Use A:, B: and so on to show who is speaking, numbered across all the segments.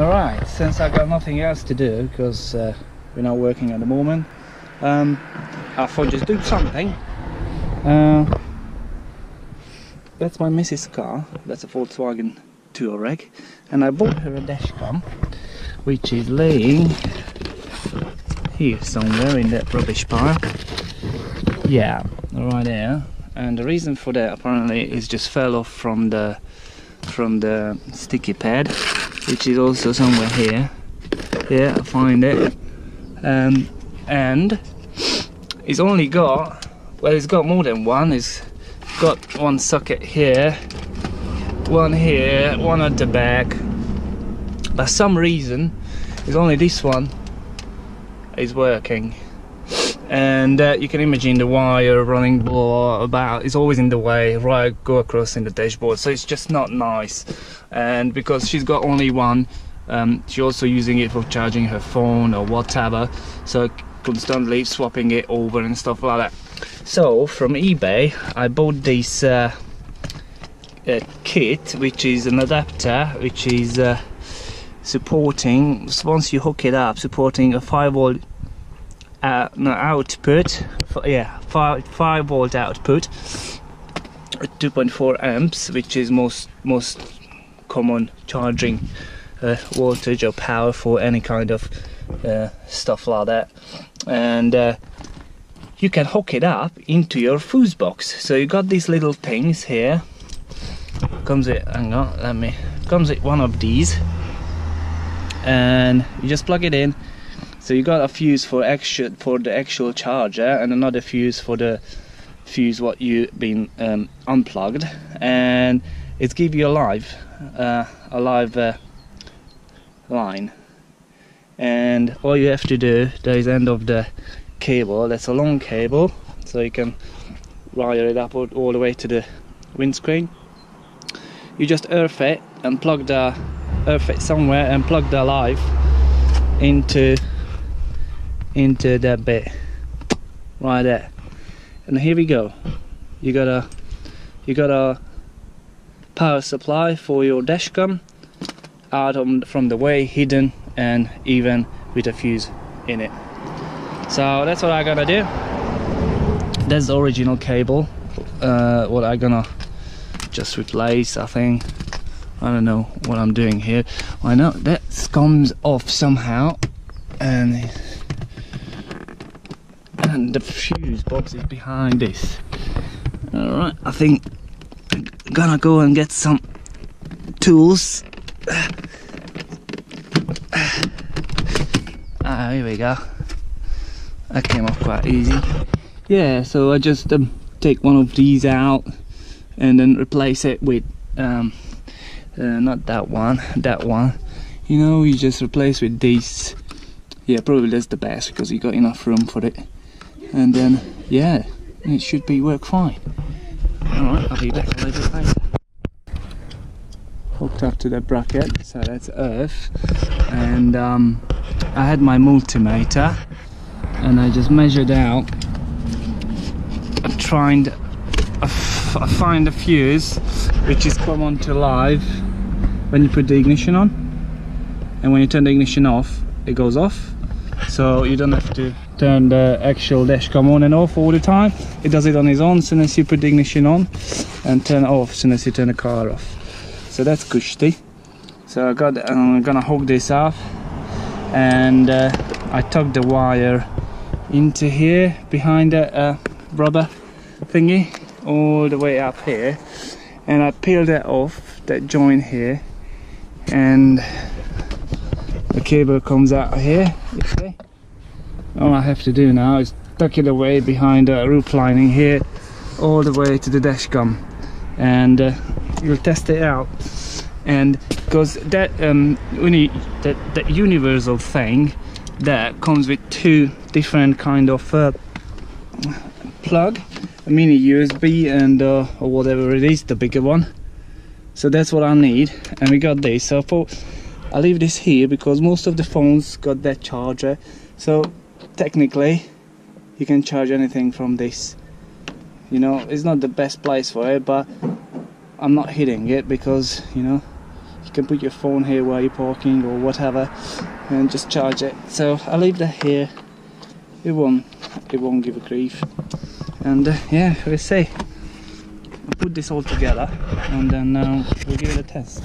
A: Alright, since I've got nothing else to do because uh, we're not working at the moment, um, I thought just do something. Uh, that's my missus car, that's a Volkswagen Touareg, and I bought her a dashcam, which is laying here somewhere in that rubbish pile. Yeah, right there. And the reason for that apparently is just fell off from the from the sticky pad which is also somewhere here. Yeah I find it. Um, and it's only got well it's got more than one. It's got one socket here one here one at the back. But some reason it's only this one is working and uh, you can imagine the wire running about is always in the way right go across in the dashboard. So it's just not nice. And because she's got only one um, she's also using it for charging her phone or whatever. So constantly swapping it over and stuff like that. So from eBay I bought this uh, kit which is an adapter which is uh, supporting once you hook it up supporting a 5 volt uh, no, output yeah 5, 5 volt output 2.4 amps which is most most common charging uh, voltage or power for any kind of uh, stuff like that. And uh, you can hook it up into your fuse box. So you got these little things here. Comes it, hang on let me comes with one of these. And you just plug it in so you got a fuse for actual for the actual charger and another fuse for the fuse what you've been um, unplugged. And it gives you a live uh, a live uh, line. And all you have to do there is end of the cable. That's a long cable so you can wire it up all, all the way to the windscreen. You just earth it and plug the earth it somewhere and plug the live into into that bit right there. And here we go. You got a you got a power supply for your dashcam out on, from the way hidden and even with a fuse in it. So that's what I'm gonna do. That's the original cable. Uh, what I'm gonna just replace I think. I don't know what I'm doing here. I know that comes off somehow. And and the fuse box is behind this. All right i think I'm gonna go and get some tools. Ah here we go. That came off quite easy. Yeah so i just um, take one of these out and then replace it with um, uh, not that one that one. You know you just replace with these. Yeah probably that's the best because you got enough room for it and then yeah it should be work fine. Alright I'll be back a little bit later. Hooked up to the bracket so that's earth. And um, I had my multimeter and I just measured out I tried I find a fuse which is common to live when you put the ignition on. And when you turn the ignition off it goes off. So you don't have to turn the actual dash cam on and off all the time. It does it on its own as soon as you put the ignition on and turn off as soon as you turn the car off. So that's cushy so I got I'm gonna hook this up and uh, I tuck the wire into here behind the uh, rubber thingy all the way up here. And I peel that off that joint here and the cable comes out here you see all I have to do now is tuck it away behind the roof lining here all the way to the dash cam and uh, you'll test it out. And because that um uni that, that universal thing that comes with two different kind of uh, plug a mini USB and uh, or whatever it is the bigger one. So that's what I need. And we got this. So thought I leave this here because most of the phones got that charger. So technically you can charge anything from this. You know it's not the best place for it but I'm not hitting it because you know you can put your phone here while you're parking or whatever and just charge it. So I'll leave that here. It won't it won't give a grief. And uh, yeah we'll see I'll put this all together and then uh, we'll give it a test.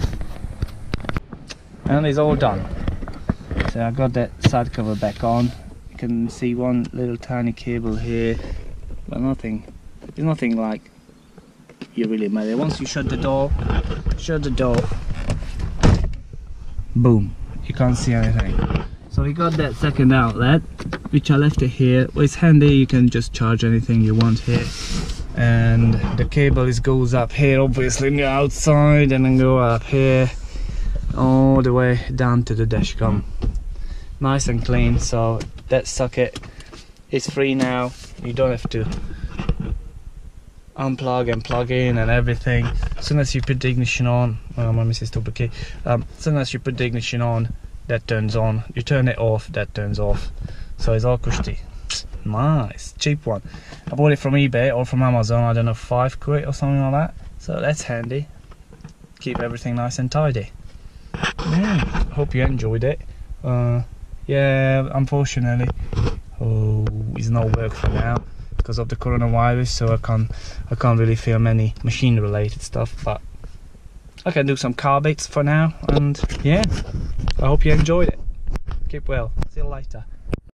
A: And it's all done. So I got that side cover back on you can see one little tiny cable here but nothing there's nothing like you really matter once you shut the door shut the door boom you can't see anything. So we got that second outlet which I left it here. Well, it's handy you can just charge anything you want here. And the cable is goes up here obviously outside and then go up here all the way down to the dashcam nice and clean so that socket is free now you don't have to unplug and plug in and everything. As soon as you put the ignition on, oh, my missus. Um, as soon as you put the ignition on, that turns on. You turn it off, that turns off. So it's all cushy. Nice, cheap one. I bought it from eBay or from Amazon. I don't know, five quid or something like that. So that's handy. Keep everything nice and tidy. Yeah, hope you enjoyed it. Uh, yeah, unfortunately, oh, it's not work for now because of the coronavirus so I can't I can't really film any machine related stuff but I can do some car bits for now and yeah I hope you enjoyed it. Keep well. See you later